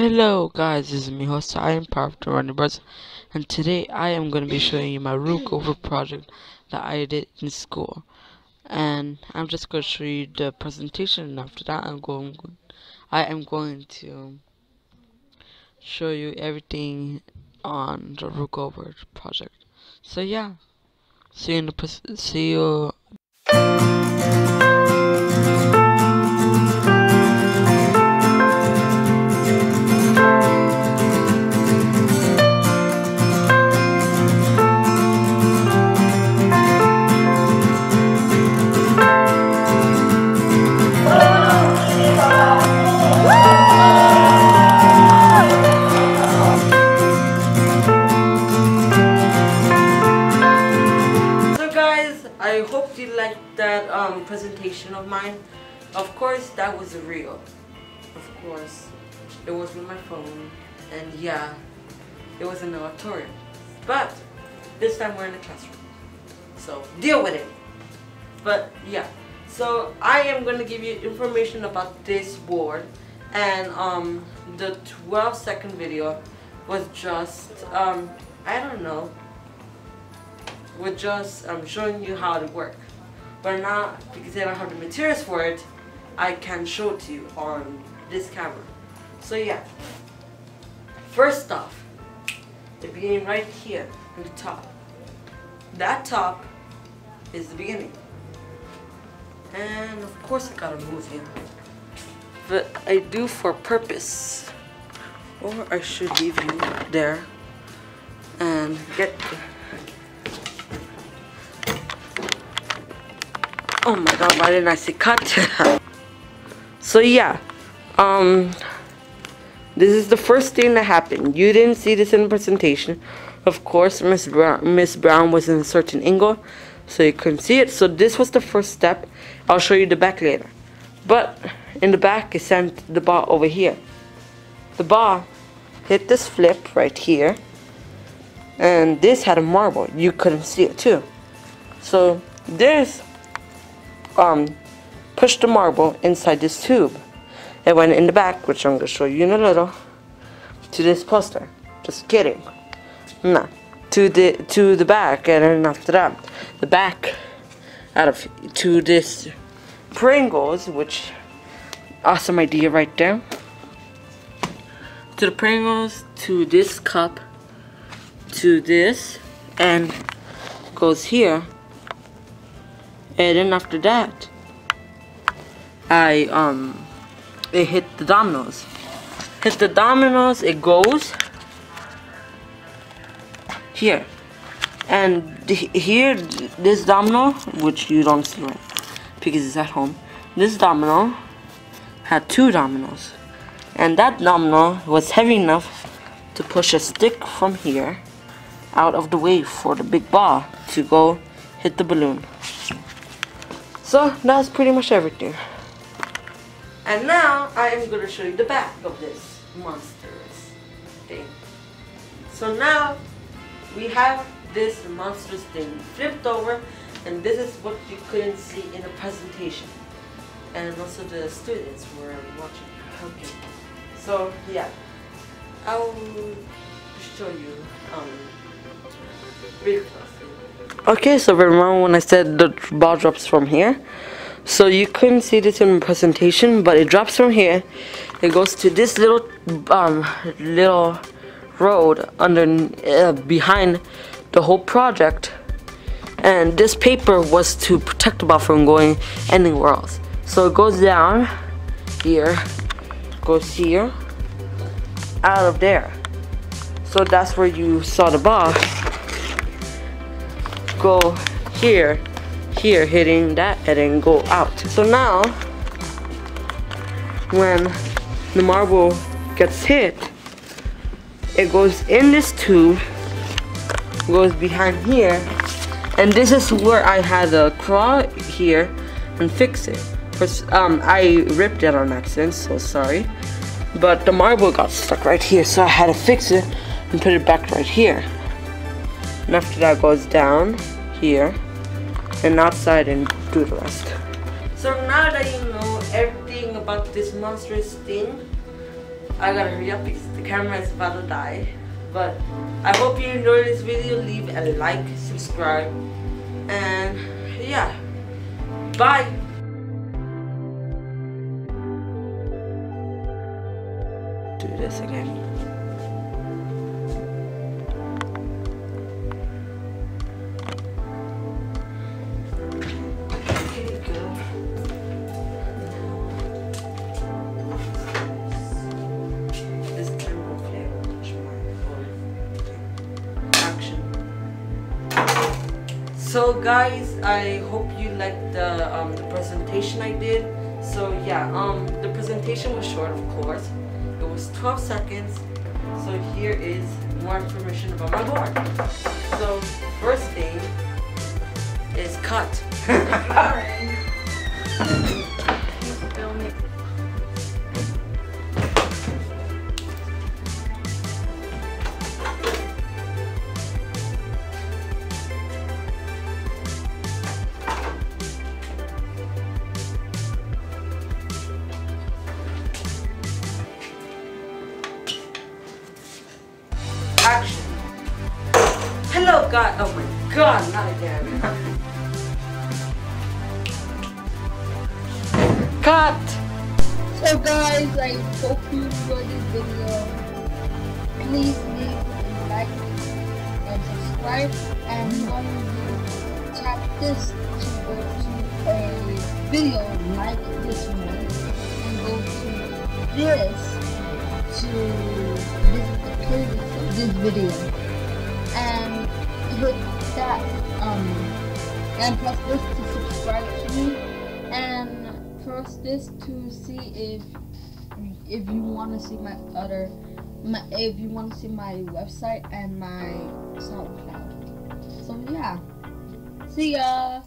Hello guys, this is me host, I am Power to Running Buzz, and today I am going to be showing you my Rube Goldberg project that I did in school. And I'm just going to show you the presentation and after that I'm going I am going to show you everything on the Rube Goldberg project. So yeah, see you in the see you that um, presentation of mine. Of course, that was real. Of course, it was with my phone, and yeah, it was an auditorium. But this time we're in the classroom, so deal with it. But yeah, so I am going to give you information about this board, and um, the 12 second video was just um, I don't know with just um, showing you how to work. But now, because I don't have the materials for it, I can show it to you on this camera. So yeah, first off, the beginning right here on the top. That top is the beginning. And of course I gotta move him. But I do for purpose. Or I should leave you there and get Oh my god, why didn't I say cut? so yeah, um, this is the first thing that happened. You didn't see this in the presentation. Of course, Miss Brown, Miss Brown was in a certain angle, so you couldn't see it. So this was the first step. I'll show you the back later. But in the back, it sent the ball over here. The ball hit this flip right here, and this had a marble. You couldn't see it too. So this um, push the marble inside this tube. It went in the back, which I'm going to show you in a little, to this poster. Just kidding. No. To the to the back, and then after that, the back out of to this Pringles, which awesome idea right there. To the Pringles, to this cup, to this, and goes here and then after that I um it hit the dominoes. Hit the dominoes it goes here. And here this domino which you don't see right because it's at home this domino had two dominoes. And that domino was heavy enough to push a stick from here out of the way for the big ball to go hit the balloon so that's pretty much everything. And now I am going to show you the back of this monstrous thing. So now we have this monstrous thing flipped over and this is what you couldn't see in the presentation. And also the students were watching. Okay. So yeah, I'll show you um. Okay, so remember when I said the ball drops from here? So you couldn't see this in the presentation, but it drops from here. It goes to this little um, little road under uh, behind the whole project. And this paper was to protect the ball from going anywhere else. So it goes down here, goes here, out of there. So that's where you saw the ball go here, here, hitting that, and then go out. So now, when the marble gets hit, it goes in this tube, goes behind here, and this is where I had a claw here and fix it. Um, I ripped it on accident, so sorry. But the marble got stuck right here, so I had to fix it and put it back right here. And after that goes down here and outside and do the rest. So now that you know everything about this monstrous thing, I gotta hurry up because the camera is about to die. But I hope you enjoyed this video. Leave a like, subscribe, and yeah. Bye. Do this again. So guys i hope you liked the, um, the presentation i did. So yeah um the presentation was short of course. It was 12 seconds. So here is more information about my board. So first thing is cut action. Hello, God. Oh my God, not again. Cut. So guys, I hope you enjoyed this video. Please leave a like and subscribe and when you tap this to go to a video like this one and go to this to visit the playlist of this video and hit that um and press this to subscribe to me and press this to see if if you want to see my other my, if you want to see my website and my SoundCloud. So yeah, see ya.